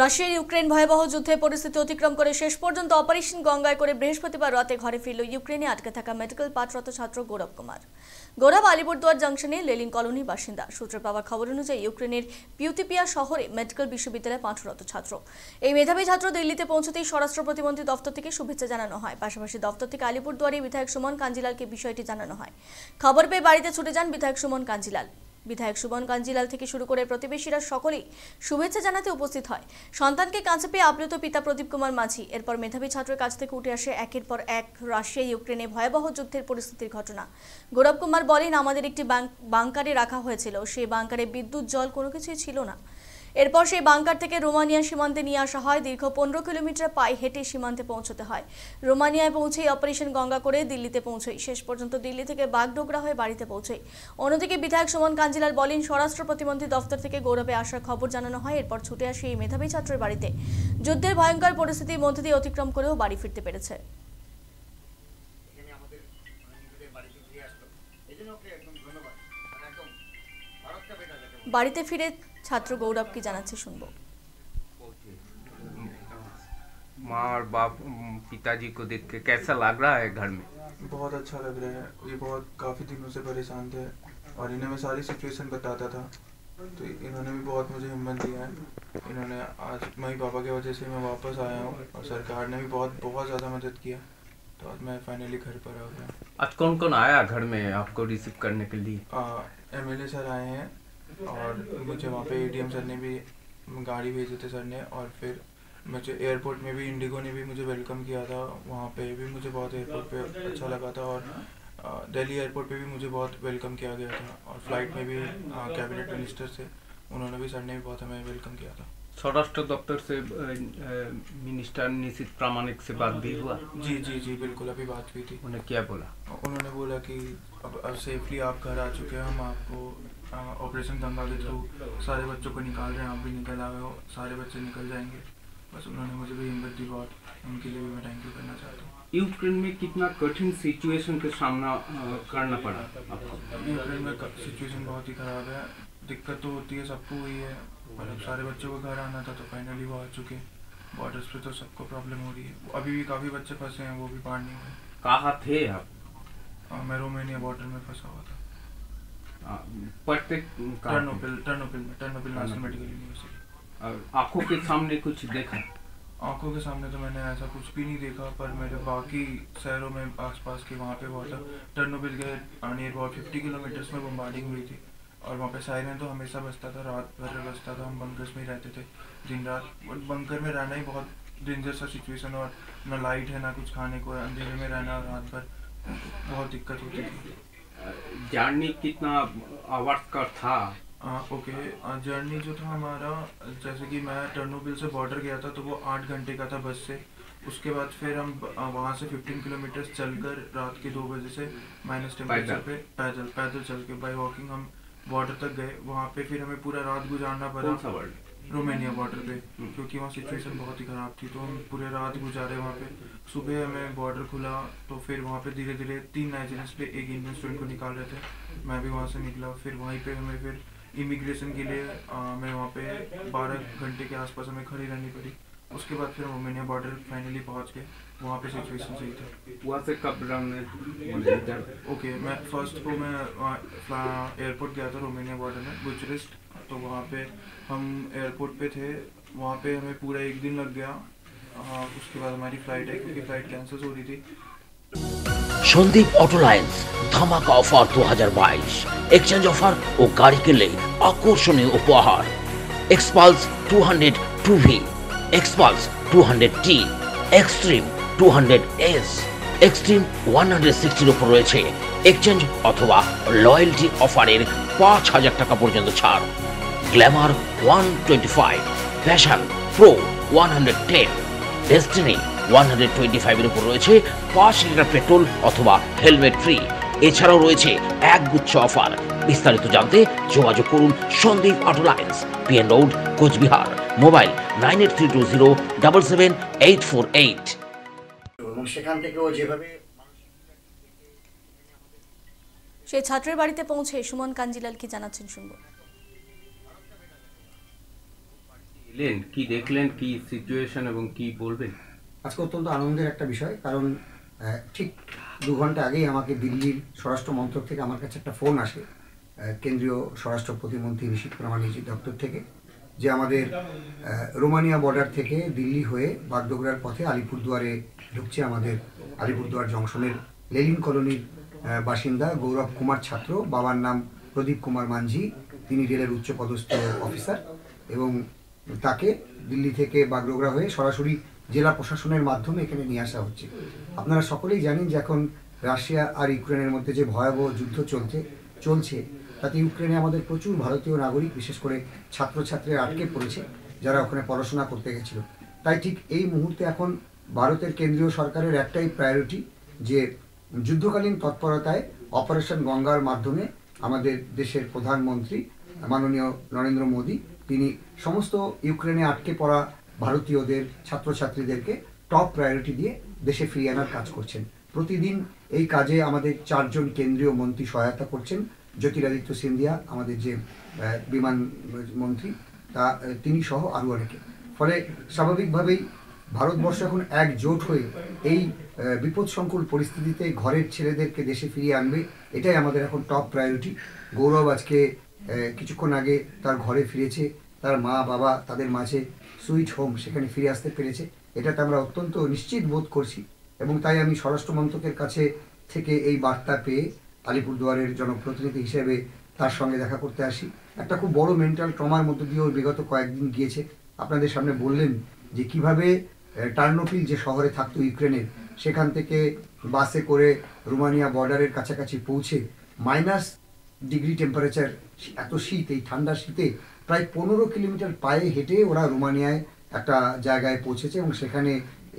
Russia Ukraine ভয়াবহ যুদ্ধের পরিস্থিতি অতিক্রম করে শেষ পর্যন্ত অপারেশন গঙ্গায় করে বৃহস্পতিবার রাতে ঘরে ফিরল ইউক্রেনে আটকে থাকা মেডিকেল পাঠরত ছাত্র গৌরব কুমার। গৌরব আলিপুরদুয়ার জংশনে লেলিন কলোনির বাসিন্দা। সূত্রে পাওয়া খবর অনুযায়ী ইউক্রেনের পিউতিপিয়া শহরে মেডিকেল বিশ্ববিদ্যালয়ে পাঠরত ছাত্র। এই মেধাবী ছাত্র দিল্লিতে পৌঁছতেই স্বরাষ্ট্র প্রতিমন্ত্রী দফতর থেকে শুভেচ্ছা জানানো হয়। পাশাপাশি দফতর থেকে আলিপুরদুয়ারে বিধায়ক সুমন কাঞ্জিলালকে বিষয়টি জানানো হয়। খবর পেয়ে বাড়িতে ছুটে যান বিধায়ক সুমন কাঞ্জিলাল। বিধায়ক সুবন কাঞ্জিলাল থেকে শুরু করে প্রতিবেশীরা সকলেই শুভেচ্ছা জানাতে উপস্থিত হয়। সন্তানকে কাঁচে পেয়ে আপ্লুত পিতা প্রদীপ কুমার মাঝি। এরপর মেধাবী ছাত্রের কাছ থেকে উঠে আসে একের পর এক রাশিয়া ইউক্রেনে ভয়াবহ যুদ্ধের পরিস্থিতির ঘটনা। গৌরব কুমার বলেন, আমাদের একটি বাংকারে রাখা হয়েছিল। সেই বাংকারে বিদ্যুৎ, জল কোনো কিছুই ছিল না। এরপর সেই বাংকার থেকে রোমানিয়া সীমান্তে নিয়ে আসা হয়। দীর্ঘ পনেরো কিলোমিটার পায়ে হেঁটে সীমান্তে পৌঁছতে হয়। রোমানিয়ায় পৌঁছেই অপারেশন গঙ্গা করে দিল্লিতে পৌঁছই। শেষ পর্যন্ত দিল্লি থেকে বাগডোগরা হয়ে বাড়িতে পৌঁছই। অন্যদিকে বিধায়ক সুমন কাঞ্জিলাল বলেন স্বরাষ্ট্র প্রতিমন্ত্রী দফতর থেকে গৌরবে আসার খবর জানানো হয়। এরপর ছুটে আসে এই মেধাবী ছাত্রের বাড়িতে। যুদ্ধের ভয়ঙ্কর পরিস্থিতির মধ্যে দিয়ে অতিক্রম করেও বাড়ি ফিরতে পেরেছে। বাড়িতে ফিরে আসলো এই জন্য ওকে একদম ধন্যবাদ মানে একদম ভারতটা বেটা যাকে বলে। বাড়িতে ফিরে ছাত্র গৌরব কি জানাচ্ছে শুনবো माँ और बाप अम, पिताजी को देख के कैसा लग रहा है घर में बहुत अच्छा लग रहा है ये बहुत काफ़ी दिनों से परेशान थे और इन्हें मैं सारी सिचुएशन बताता था तो इन्होंने भी बहुत मुझे हिम्मत दिया है इन्होंने आज मम्मी पापा की वजह से मैं वापस आया हूँ और सरकार ने भी बहुत बहुत ज़्यादा मदद किया तो आज मैं फाइनली घर पर आ गया आज कौन कौन आया घर में आपको रिसीव करने के लिए एम एल सर आए हैं और मुझे वहाँ पे एडीएम सर ने भी गाड़ी भेजे थे सर ने और फिर मुझे एयरपोर्ट में भी इंडिगो ने भी मुझे वेलकम किया था वहाँ पे भी मुझे बहुत एयरपोर्ट पे अच्छा लगा था और दिल्ली एयरपोर्ट पे भी मुझे बहुत वेलकम किया गया था और फ़्लाइट में भी कैबिनेट मिनिस्टर से उन्होंने भी सर ने भी बहुत हमें वेलकम किया था। स्वराष्ट्र दफ्तर से मिनिस्टर निशित प्रामाणिक से बात भी हुआ? जी जी जी बिल्कुल अभी बात हुई थी। उन्हें क्या बोला? उन्होंने बोला कि अब सेफली आप घर आ चुके हैं हम आपको ऑपरेशन गंगा के थ्रू सारे बच्चों को निकाल रहे हैं आप भी निकल आए हो सारे बच्चे निकल जाएँगे। बस उन्होंने मुझे भी हिम्मत दी बहुत उनके लिए भी मैं थैंक यू करना चाहता हूँ। यूक्रेन में कितना कठिन सिचुएशन का सामना करना पड़ा आपको? यूक्रेन में सिचुएशन बहुत ही ख़राब है। दिक्कत तो होती है सबको हुई है अब सारे बच्चों को घर आना था तो फाइनली वो आ चुके बॉर्डर्स पे तो सबको प्रॉब्लम हो रही है। अभी भी काफ़ी बच्चे फंसे हैं वो भी पार नहीं हुए। कहाँ थे आप? मैं रोमेनिया बॉर्डर में फंसा हुआ था। पढ़ते Ternopil Ternopil Ternopil national medical university आँखों के सामने कुछ देखा? आँखों के सामने तो मैंने ऐसा कुछ भी नहीं देखा पर मेरे बाकी शहरों में आसपास के वहाँ पे हुआ था। टर्नोबिल के नियर अबाउट फिफ्टी किलोमीटर्स में बम्बार्डिंग हुई थी। और वहाँ पे सायरन तो हमेशा बजता था रात भर बजता था हम बंकर्स में ही रहते थे। दिन रात बट बंकर में रहना ही बहुत डेंजर सा सिचुएशन और ना लाइट है ना कुछ खाने को अंधेरे में रहना रात भर बहुत दिक्कत होती थी। जर्नी कितना आवर्स का था? हाँ ओके जर्नी जो था हमारा जैसे कि मैं टर्नोबिल से बॉर्डर गया था तो वो आठ घंटे का था बस से। उसके बाद फिर हम वहाँ से 15 किलोमीटर चलकर रात के दो बजे से माइनस टेम्परेचर? पे पैदल पैदल चल के बाई वॉकिंग हम बॉर्डर तक गए। वहाँ पे फिर हमें पूरा रात गुजारना पड़ा। रोमानिया बॉर्डर पे हम्म। क्योंकि वहाँ सिचुएशन बहुत ही ख़राब थी तो हम पूरे रात गुजारे वहाँ पे। सुबह हमें बॉर्डर खुला तो फिर वहाँ पे धीरे धीरे तीन नाइजीरियंस पे एक इंडियन स्टूडेंट को निकाल रहे थे। मैं भी वहाँ से निकला फिर वहीं पे हमें फिर इमिग्रेशन के लिए अ, हमें वहाँ पे बारह घंटे के आसपास हमें खड़ी रहनी पड़ी। उसके बाद फिर रोमानिया बॉर्डर फाइनली पहुँच गए। वहाँ पे सिचुएशन सही था। वहाँ से कब रन ओके मैं फ़र्स्ट को मैं एयरपोर्ट गया था रोमानिया बॉर्डर में बुचरिस्ट तो वहाँ पे हम एयरपोर्ट पे थे वहाँ पे हमें पूरा एक दिन लग गया हाँ, उसके बाद हमारी फ्लाइट है क्योंकि फ्लाइट कैंसिल हो रही थी সন্দীপ অটোলাইন্স ধামাকা অফার দু এক্সচেঞ্জ অফার ও গাড়ি কিনলে আকর্ষণীয় উপহার Xpulse two hundred two V Xpulse two hundred T Xtreme two hundred S Xtreme one hundred সিক্সটির উপর রয়েছে এক্সচেঞ্জ অথবা লয়্যালটি অফারের পাঁচ হাজার টাকা পর্যন্ত ছাড় Glamour one twenty five Fashion Pro one hundred ten Destiny one hundred twenty ফাইভের উপর রয়েছে পাঁচ লিটার পেট্রোল অথবা হেলমেট ফ্রি এছাড়াও রয়েছে এক গুচ্ছ অফার। বিস্তারিত জানতে যোগাযোগ করুন Sandeep auto lines PN road Cooch Behar. Mobile nine eight three two zero double seven eight four eight সেখান থেকে ও যেভাবে সেই ছাত্রের বাড়িতে পৌঁছে সুমন কাঞ্জিলাল কি জানাচ্ছেন শুনব? এলেন কি দেখলেন? কি সিচুয়েশন এবং কি বলবেন? আজকে অত্যন্ত আনন্দের একটা বিষয়, কারণ ঠিক দু ঘণ্টা আগেই আমাকে দিল্লির স্বরাষ্ট্র মন্ত্রক থেকে আমার কাছে একটা ফোন আসে কেন্দ্রীয় স্বরাষ্ট্র প্রতিমন্ত্রী নিশীত প্রামাণিকজির দপ্তর থেকে, যে আমাদের রোমানিয়া বর্ডার থেকে দিল্লি হয়ে বাগডোগরার পথে আলিপুরদুয়ারে ঢুকছে আমাদের আলিপুরদুয়ার জংশনের লেলিন কলোনির বাসিন্দা গৌরব কুমার ছাত্র। বাবার নাম প্রদীপ কুমার মাঞ্ঝি, তিনি রেলের উচ্চপদস্থ অফিসার এবং তাকে দিল্লি থেকে বাগডোগরা হয়ে সরাসরি জেলা প্রশাসনের মাধ্যমে এখানে নিয়ে আসা হচ্ছে। আপনারা সকলেই জানেন যে এখন রাশিয়া আর ইউক্রেনের মধ্যে যে ভয়াবহ যুদ্ধ চলছে চলছে, তাতে ইউক্রেনে আমাদের প্রচুর ভারতীয় নাগরিক, বিশেষ করে ছাত্রছাত্রীরা আটকে পড়েছে, যারা ওখানে পড়াশোনা করতে গেছিল। তাই ঠিক এই মুহূর্তে এখন ভারতের কেন্দ্রীয় সরকারের একটাই প্রায়োরিটি যে যুদ্ধকালীন তৎপরতায় অপারেশন গঙ্গার মাধ্যমে আমাদের দেশের প্রধানমন্ত্রী মাননীয় নরেন্দ্র মোদী তিনি সমস্ত ইউক্রেনে আটকে পড়া ভারতীয়দের, ছাত্রছাত্রীদেরকে টপ প্রায়োরিটি দিয়ে দেশে ফিরিয়ে আনার কাজ করছেন। প্রতিদিন এই কাজে আমাদের চারজন কেন্দ্রীয় মন্ত্রী সহায়তা করছেন। জ্যোতিরাদিত্য সিন্ধিয়া, আমাদের যে বিমান মন্ত্রী, তা, তিনি সহ আরও অনেকে। ফলে স্বাভাবিকভাবেই ভারতবর্ষ এখন একজোট হয়ে এই বিপদসংকুল পরিস্থিতিতে ঘরের ছেলেদেরকে দেশে ফিরিয়ে আনবে, এটাই আমাদের এখন টপ প্রায়োরিটি গৌরব, আজকে কিছুক্ষণ আগে তার ঘরে ফিরেছে, তার মা, বাবা, তাদের মাঝে সুইট হোম সেখানে ফিরে আসতে পেরেছে। এটাতে আমরা অত্যন্ত নিশ্চিত বোধ করছি এবং তাই আমি স্বরাষ্ট্র মন্ত্রকের কাছে থেকে এই বার্তা পেয়ে আলিপুরদুয়ারের জনপ্রতিনিধি হিসেবে তার সঙ্গে দেখা করতে আসি। একটা খুব বড় মেন্টাল ট্রমার মধ্যে দিয়েও বিগত কয়েকদিন গিয়েছে। আপনাদের সামনে বললেন যে কীভাবে টার্নোপিল যে শহরে থাকতো ইউক্রেনের সেখান থেকে বাসে করে রোমানিয়া বর্ডারের কাছাকাছি পৌঁছে মাইনাস ডিগ্রি টেম্পারেচার এত শীত, এই ঠান্ডা শীতে প্রায় পনেরো কিলোমিটার পায়ে হেঁটে ওরা রোমানিয়ায় একটা জায়গায় পৌঁছেছে এবং সেখানে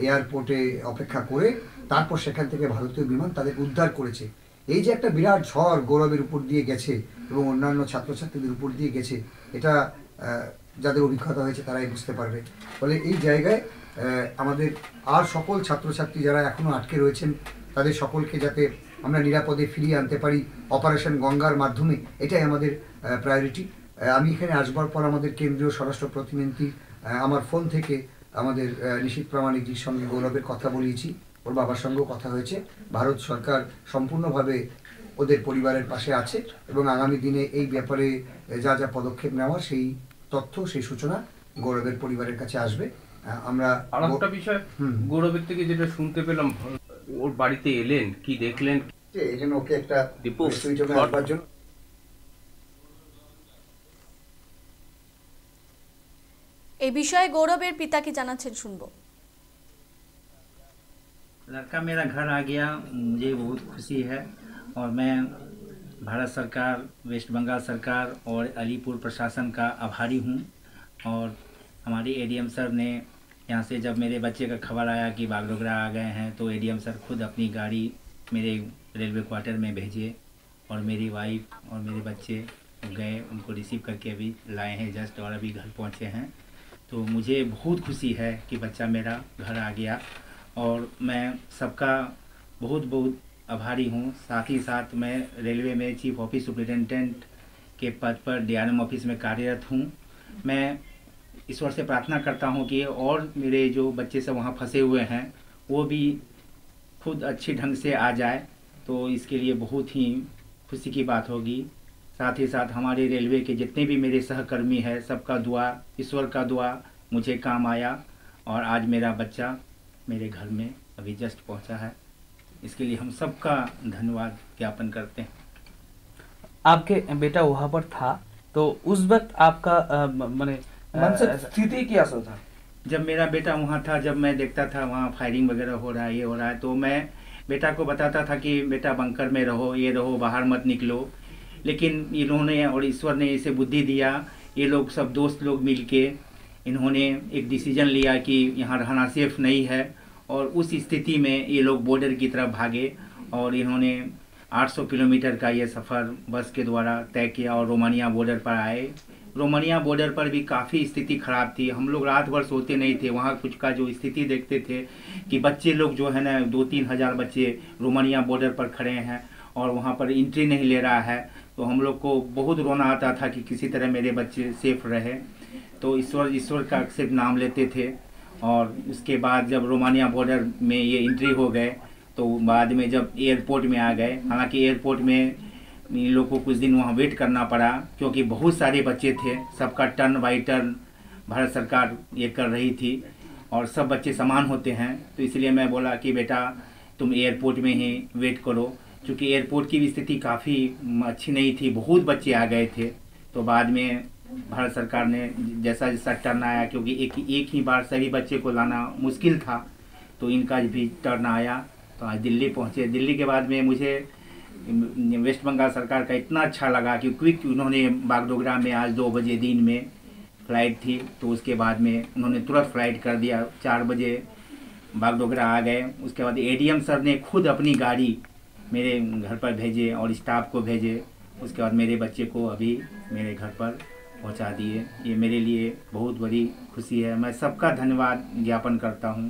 এয়ারপোর্টে অপেক্ষা করে তারপর সেখান থেকে ভারতীয় বিমান তাদের উদ্ধার করেছে। এই যে একটা বিরাট ঝড় গৌরবের উপর দিয়ে গেছে এবং অন্যান্য ছাত্রছাত্রীদের উপর দিয়ে গেছে, এটা যাদের অভিজ্ঞতা হয়েছে তারাই বুঝতে পারবে। ফলে এই জায়গায় আমাদের আর সকল ছাত্রছাত্রী যারা এখনও আটকে রয়েছেন, তাদের সকলকে যাতে আমরা নিরাপদে ফিরিয়ে আনতে পারি অপারেশন গঙ্গার মাধ্যমে এটাই আমাদের প্রায়োরিটি আমি এখানে আসবার পর আমাদের কেন্দ্রীয় স্বরাষ্ট্র প্রতিমন্ত্রী আমার ফোন থেকে আমাদের নিশীথ প্রামাণিকজির সঙ্গে গৌরবের কথা বলিয়েছি। ওর বাবার সঙ্গেও কথা হয়েছে। ভারত সরকার সম্পূর্ণভাবে ওদের পরিবারের পাশে আছে এবং আগামী দিনে এই ব্যাপারে যা যা পদক্ষেপ নেওয়া সেই তথ্য সেই সূচনা গৌরবের পরিবারের কাছে আসবে। আমরা আর একটা বিষয়। গৌরবের থেকে যেটা শুনতে পেলাম ওর বাড়িতে এলেন কি দেখলেন এই জন্য ওকে একটা দীপু, সুইচ হোমে শর্ট। আসবার জন্য এই বিষয়ে গৌরবের পিতা কি জানাচ্ছেন শুনবো लड़का मेरा घर आ गया मुझे बहुत खुशी है और मैं भारत सरकार वेस्ट बंगाल सरकार और अलीपुर प्रशासन का आभारी हूँ और हमारे एडीएम सर ने यहाँ से जब मेरे बच्चे का खबर आया कि बागडोगरा आ गए हैं तो एडीएम सर खुद अपनी गाड़ी मेरे रेलवे क्वार्टर में भेजे और मेरी वाइफ और मेरे बच्चे गए, उनको रिसीव करके अभी लाए हैं जस्ट और अभी घर पहुँचे हैं। तो मुझे बहुत खुशी है कि बच्चा मेरा घर आ गया और मैं सबका बहुत बहुत आभारी हूँ। साथ ही साथ मैं रेलवे में चीफ ऑफ़िस सुपरिटेंडेंट के पद पर डीआरएम ऑफ़िस में कार्यरत हूँ। मैं ईश्वर से प्रार्थना करता हूँ कि और मेरे जो बच्चे सब वहाँ फंसे हुए हैं, वो भी खुद अच्छी ढंग से आ जाए तो इसके लिए बहुत ही खुशी की बात होगी। साथ ही साथ हमारे रेलवे के जितने भी मेरे सहकर्मी हैं सबका दुआ ईश्वर का दुआ मुझे काम आया और आज मेरा बच्चा मेरे घर में अभी जस्ट पहुँचा है। इसके लिए हम सबका धन्यवाद ज्ञापन करते हैं। आपके बेटा वहाँ पर था तो उस वक्त आपका मैंने स्थिति क्या सो था। जब मेरा बेटा वहाँ था, जब मैं देखता था वहाँ फायरिंग वगैरह हो रहा है, ये हो रहा है तो मैं बेटा को बताता था कि बेटा बंकर में रहो, ये रहो, बाहर मत निकलो। लेकिन इन्होंने और ईश्वर ने इसे बुद्धि दिया, ये लोग सब दोस्त लोग मिलके इन्होंने एक डिसीज़न लिया कि यहाँ रहना सेफ़ नहीं है और उस स्थिति में ये लोग बॉर्डर की तरफ़ भागे और इन्होंने 800 किलोमीटर का ये सफ़र बस के द्वारा तय किया और रोमानिया बॉर्डर पर आए। रोमानिया बॉर्डर पर भी काफ़ी स्थिति ख़राब थी। हम लोग रात भर सोते नहीं थे। वहाँ कुछ का जो स्थिति देखते थे कि बच्चे लोग जो है ना दो तीन हज़ार बच्चे रोमानिया बॉर्डर पर खड़े हैं और वहाँ पर एंट्री नहीं ले रहा है। तो हम लोग को बहुत रोना आता था कि किसी तरह मेरे बच्चे सेफ़ रहे। तो ईश्वर ईश्वर का सिर्फ़ नाम लेते थे और उसके बाद जब रोमानिया बॉर्डर में ये एंट्री हो गए तो बाद में जब एयरपोर्ट में आ गए, हालाँकि एयरपोर्ट में इन लोग को कुछ दिन वहाँ वेट करना पड़ा, क्योंकि बहुत सारे बच्चे थे। सबका टर्न बाई टर्न भारत सरकार ये कर रही थी और सब बच्चे समान होते हैं। तो इसलिए मैं बोला कि बेटा, तुम एयरपोर्ट में ही वेट करो। क्योंकि एयरपोर्ट की भी स्थिति काफ़ी अच्छी नहीं थी, बहुत बच्चे आ गए थे। तो बाद में भारत सरकार ने जैसा जैसा टर्न आया, क्योंकि एक एक ही बार सभी बच्चे को लाना मुश्किल था तो इनका भी टर्न आया। तो आज दिल्ली पहुँचे। दिल्ली के बाद में मुझे वेस्ट बंगाल सरकार का इतना अच्छा लगा कि क्विक उन्होंने बागडोगरा में आज दो बजे दिन में फ़्लाइट थी तो उसके बाद में उन्होंने तुरंत फ़्लाइट कर दिया। चार बजे बागडोगरा आ गए। उसके बाद एडीएम सर ने खुद अपनी गाड़ी मेरे घर पर भेजे और स्टाफ को भेजे। उसके बाद मेरे बच्चे को अभी मेरे घर पर पहुँचा दिए। ये मेरे लिए बहुत बड़ी खुशी है। मैं सबका धन्यवाद ज्ञापन करता हूँ।